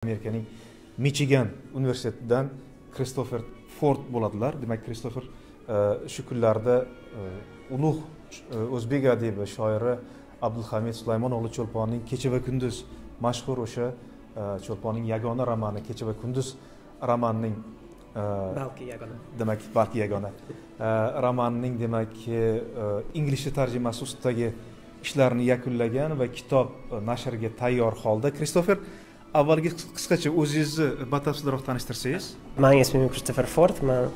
amerikaning michigan universitetidan kristofer ford bo'ladilar. Demak kristofer e, shu kunlarda e, ulug' e, o'zbek adibi shoiri abdulhamid sulaymono'g'li cho'lponning kecha va kunduz mashhur o'sha cho'lponning yagona romani kecha va kunduz romanining balki yagona. demak balki yagona romanining demak inglizcha tarjimasi ustidagi ishlarini yakunlagan va kitob nashrga tayyor holda kristofer avvalgi qisqacha o'zingizni batafsilroq tanishtirsangiz. Mani ismim kristofer ford. Man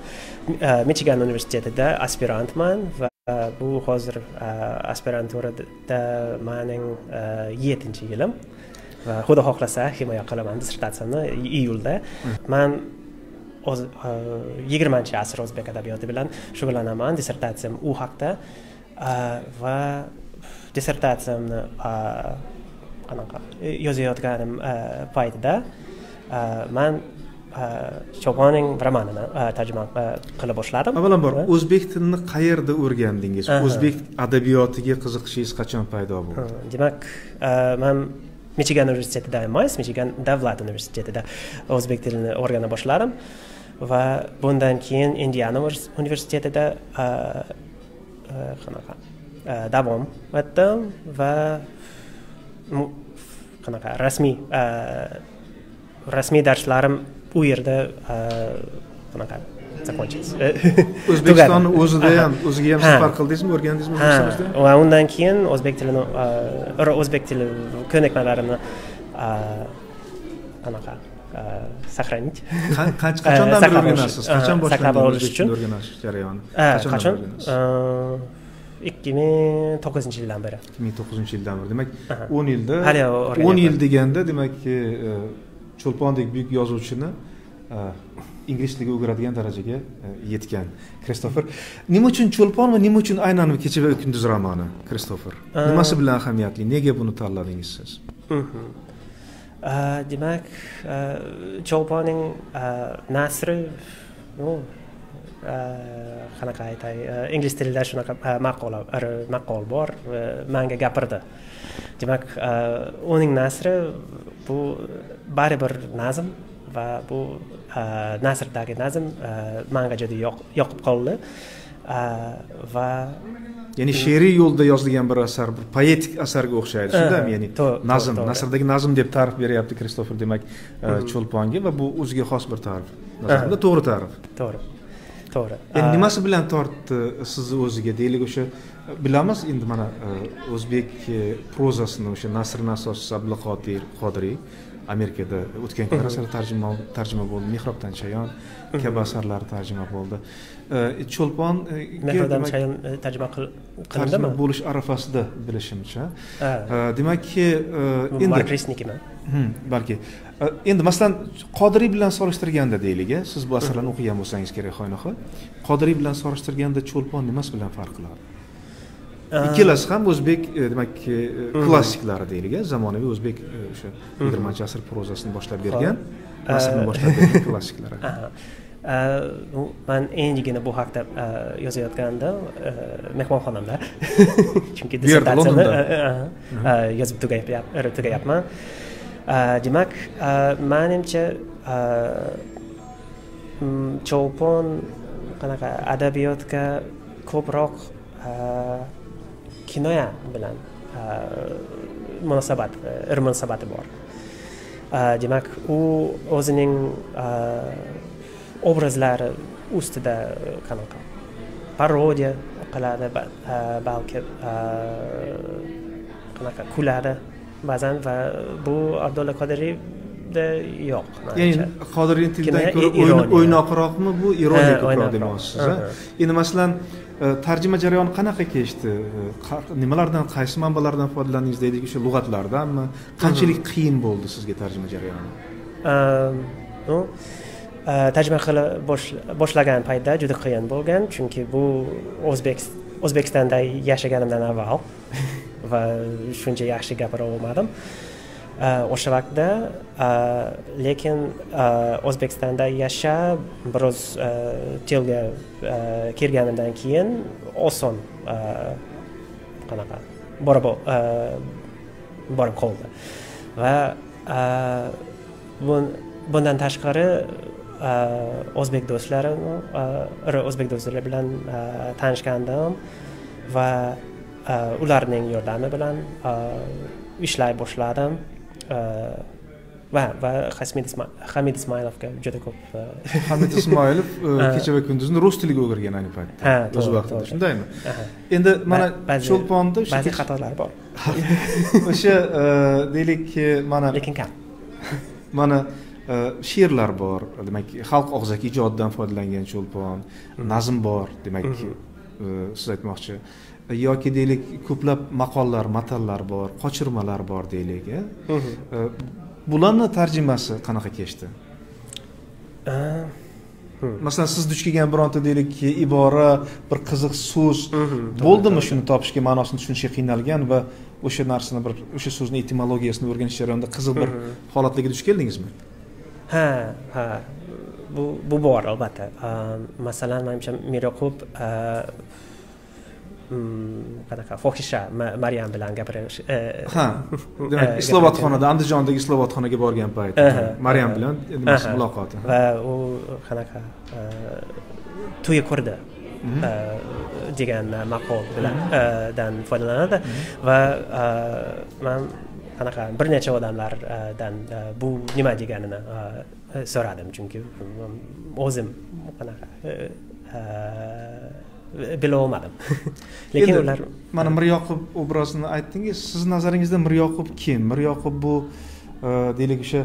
e, michigan universitetida aspirantman va bu hozir e, aspiranturada mening yettinchi yilim va xudo xohlasa himoya qilaman dissertatsiyamni iyulda man yigirmanchi asr o'zbek adabiyoti bilan shug'ullanaman dissertatsiyam u haqida va dissertatsiyamni qanaqa yozayotganim paytida man cho'poning romanini tarjima qila boshladim avvalambor o'zbek tilini qayerda o'rgandingiz o'zbek adabiyotiga qiziqishingiz qachon paydo bo'ldi? Demak man michigan universitetida emas michigan davlat universitetida o'zbek tilini o'rgana boshladim va bundan keyin indiana universitetida qanaqa davom etdim va qanaqa rasmiy rasmiy darslarim u yerda qanaqa закончить o'zbekistonni o'zida ham o'ziga ham safar qildingizmi o'rgandingizmi va undan keyin o'zbek tilini o'zbek tili ko'nikmalarimni qanaqa сохранить qachondan beri o'rganasiz? qachon boshlandingiz o'zbek tilini o'rganish jarayoni? Qachon ikki ming to'qqizinchi yildan beri. Ikki ming to'qqizinchi yildan beri. Demak o'n yilda hali o'n yil deganda demak e, cho'lpondek buyuk yozuvchini e, ingliz tiliga o'giradigan darajaga e, yetgan. Kristofer nima uchun cho'lpon va nima uchun aynan kecha va kunduz romani kristofer nimasi bilan ahamiyatli? Nega buni tanladingiz siz? Demak cho'lponning nasri qanaqa aytay. Ingliz tilida shunaqa maqola maqol bor. Manga gapirdi. Demak uning nasri bu baribir nazm va bu nasrdagi nazm manga juda yoqib qoldi. Va ya'ni she'riy yo'lda yozilgan bir asar bir poetik asarga o'xshaydi shundami ya'ni nazm nasrdagi nazm deb ta'rif beryapti kristofer demak cho'lponga va bu o'ziga xos bir ta'rif. To'g'ri ta'rif. to'g'ri to'g'ri. Endi nimasi bilan tortdi sizni o'ziga? Deylik o'sha bilamiz endi mana e, o'zbek e, prozasini o'sha nasrni asoschisi abdulla qodir qodiriy amerikada o'tgan asari tarjima tarjima bo'ldi. Mehrobdan chayon kabi asarlar tarjima bo'ldi. E, cho'lpon mehrobdan chayon tarjima qilindimi? bo'lish arafasida bilishimcha. Demakki endi balki. Endi masalan qodiriy bilan solishtirganda deylik siz bu asarlarni o'qigan bo'lsangiz kerak hoynahoy qodiriy bilan solishtirganda cho'lpon nimasi bilan farq qiladi ikkalasi ham o'zbek e, demak e, klassiklari deylik zamonaviy o'zbek e, o'sha yigirmanchi asr prozasini boshlab bergan nasrni boshlab bergan klassiklari. Man endigina bu haqida yozayotgandim mehmonxonamda. Chunki dissertatsiyani yozib tugayapman. Demak manimcha cho'lpon qanaqa adabiyotga ko'proq kinoya bilan munosabat ir munosabati bor demak u o'zining obrazlari ustida qanaqa? Parodiya qiladi balki qanaqa? Kuladi ba'zan va bu abdulla qodiriyda yo'q. Ya'ni qodiriyni tilidan ko'ra o'ynoqroqmi bu? Ironiya ko'proq demoqchisiz endi masalan e, tarjima jarayoni qanaqa kechdi? E, nimalardan qaysi manbalardan foydalandingiz deylik o'sha lug'atlardanmi? Qanchalik qiyin bo'ldi sizga tarjima jarayoni? Tarjima qila boshlagan paytda juda qiyin bo'lgan chunki bu o'zbek o'zbekistonda yashaganimdan avval va shuncha yaxshi gapira olmadim o'sha vaqtda lekin o'zbekistonda yashab biroz tilga kirganimdan keyin oson qanaqa borib borib qoldi va bundan tashqari o'zbek do'stlarim o'zbek do'stlar bilan tanishgandim va ularning yordami bilan ishlay boshladim va va hamid ismoilovga juda ko'p hamid ismoilov kecha va kunduzni rus tiliga o'girgan ayni paytda ha o'z vaqtida shundaymi endi mana cho'lponni ba'zi xatolar bor o'sha deylik mana lekin kam mana she'rlar bor demak xalq og'zaki ijodidan foydalangan cho'lpon nazm bor demak siz aytmoqchi yoki deylik ko'plab maqollar matallar bor qochirmalar bor deylik bularni tarjimasi qanaqa kechdi? Masalan siz duch kelgan bironta deylik ibora bir qiziq so'z. Bo'ldimi shuni topishga ma'nosini tushunishga qiynalgan va o'sha narsani bir o'sha so'zni etimologiyasini o'rganish jarayonida qiziq bir holatlarga duch keldingizmi? Ha ha. Bu bu bor albatta. Masalan manimcha miroqub qanaqa fohisha maryam bilan gapirish ha demak islohotxonada andijondagi islohotxonaga borgan payt. Maryam bilan muloqoti. Va u qanaqa to'ya ko'rdi degan maqol bilan dan foydalanadi. Va man qanaqa bir necha odamlardan bu nima deganini so'radim. Chunki o'zim qanaqa bila olmadim lekin ular mana miryoqub obrazini aytdingiz sizni nazaringizda miryoqub kim? Miryoqub bu deylik o'sha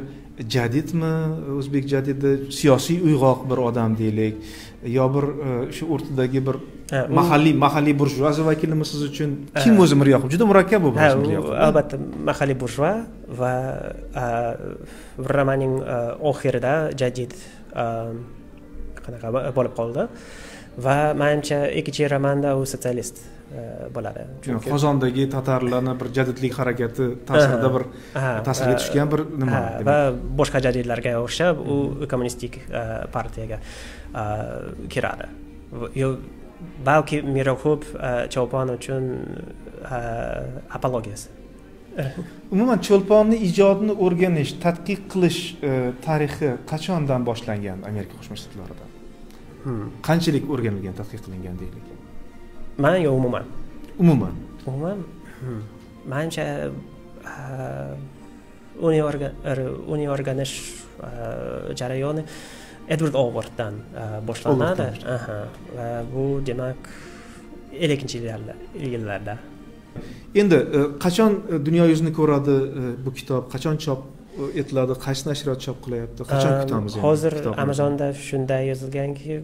jadidmi? O'zbek jadidi siyosiy uyg'oq bir odam deylik. Yo bir shu o'rtadagi bir mahalliy mahalliy burjua vakilimi siz uchun kim o'zi miryoqub juda murakkab obraz miryoqub albatta mahalliy burjua va romanning oxirida jadid qanaqa bo'lib qoldi va manimcha ikkinchi romanda u sotsialist bo'ladi. Chunki qozondagi tatarlarni bir jadidlik harakati ta'sirida bir ta'sirga tushgan bir nima va boshqa jadidlarga o'xshab u kommunistik partiyaga kiradi. Balki miroxub cho'pon uchun apologiyasi. Umuman cho'lponni ijodini o'rganish tadqiq qilish tarixi qachondan boshlangan amerika qo'shma shtatlarida qanchalik o'rganilgan tadqiq qilingan deylik? Man yo umuman. Umuman. Umuman? Manimcha uni uni o'rganish jarayoni edvard ovarddan boshlanadi. Va bu demak ellikinchi yillarda endi qachon dunyo yuzini ko'radi bu kitob? Qachon chop etiladi qaysi nashriyot chop qilyapti? Qachon kutamiz hozir amazonda shunday yozilganki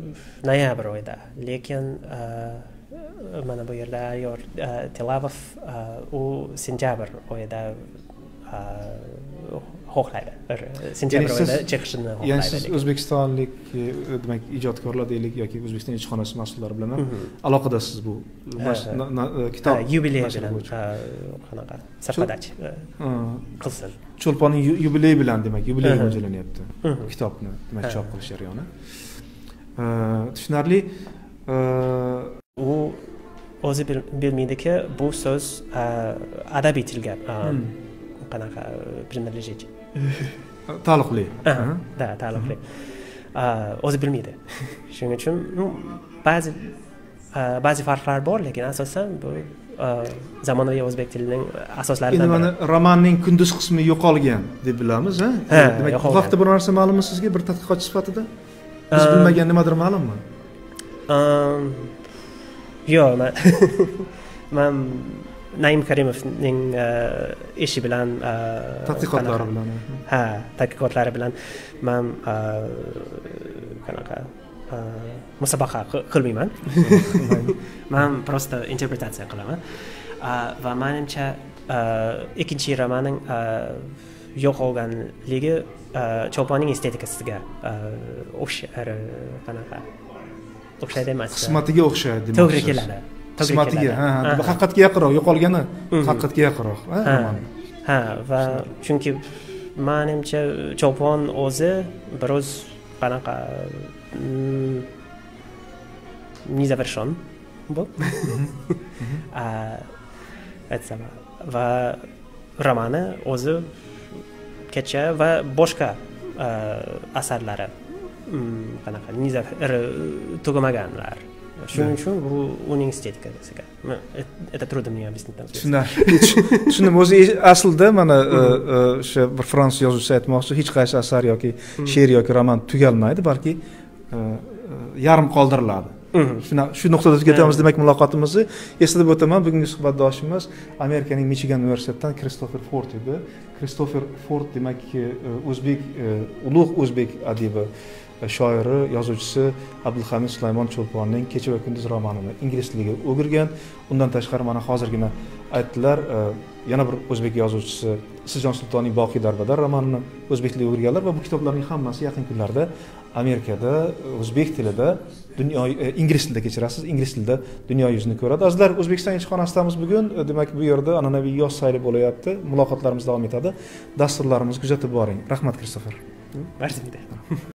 noyabr oyida. Lekin mana bu yerda ayyor tilavov u sentyabr oyida xohlaydi sentyabr oyida chiqishini xohlaydi ya'ni siz o'zbekistonlik demak ijodkorlar deylik yoki o'zbekiston elchixonasi mas'ullari bilan ham aloqadasiz bu kitob yubiley bilan qanaqa sarpadach qilsin. Cho'lponning yubileyi bilan demak yubileyga mo'ljallanyapti kitobni demak chop qilish jarayoni. Tushunarli u o'zi bilmaydiki bu so'z adabiy tilga qanaqa принадлежить taalluqli да taalluqli o'zi bilmaydi shuning uchun ba'zi ba'zi farqlar bor lekin asosan bu zamonaviy o'zbek tilining asoslaridan endi mana romanning kunduz qismi yo'qolgan deb bilamiz a demak bu haqda bir narsa ma'lummi sizga bir tadqiqotchi sifatida biz bilmagan nimadir ma'lummi yo'q man man naim karimovning ishi bilan tadqiqotlari bilan ha tadqiqotlari bilan man qanaqa musobaqa qilmayman. Man просто interpretatsiya qilaman. Va manimcha ikkinchi romanim yo'qolganligi cho'ponning estetikasiga qanaqa? O'xshaydi emas qismatiga o'xshaydi to'g'ri keladi qismatiga ha haqiqatga yaqinroq yo'qolgani haqiqatga yaqinroq ha va chunki manimcha cho'pon o'zi biroz qanaqa незавершен был aytsam va romani o'zi kecha va boshqa asarlari mm, qanaqa niza tugamaganlar shuning uchun bu uning estetikasiga это трудно мне объяснить tushunarli tushundim o'zi aslida mana o'sha bir fransuz yozuvchisi aytmoqchi hech qaysi asar yoki she'r yoki roman tugalmaydi balki yarim qoldiriladi. Shu nuqtada tugatamiz demak muloqotimizni. Eslatib o'taman bugungi suhbatdoshimiz amerikaning michigan universitetidan kristofer ford edi. Kristofer ford demakki o'zbek ulug' o'zbek adibi shoiri yozuvchisi abdulhamid sulaymon cho'lponning kecha va kunduz romanini ingliz tiliga o'girgan. Undan tashqari mana hozirgina aytdilar e, yana bir o'zbek yozuvchisi isljon sultonning boqiy darbadar romanini o'zbek tiliga o'girganlar va bu kitoblarning hammasi yaqin kunlarda amerikada o'zbek tilida dunyo e, ingliz tilida kechirasiz ingliz tilida dunyo yuzini ko'radi. Azizlar o'zbekiston elchixonasidamiz bugun e, demak bu yerda an'anaviy yoz sayli bo'layapti. Muloqotlarimiz davom etadi. Dasturlarimizni kuzatib boring. Rahmat kristofer marhamat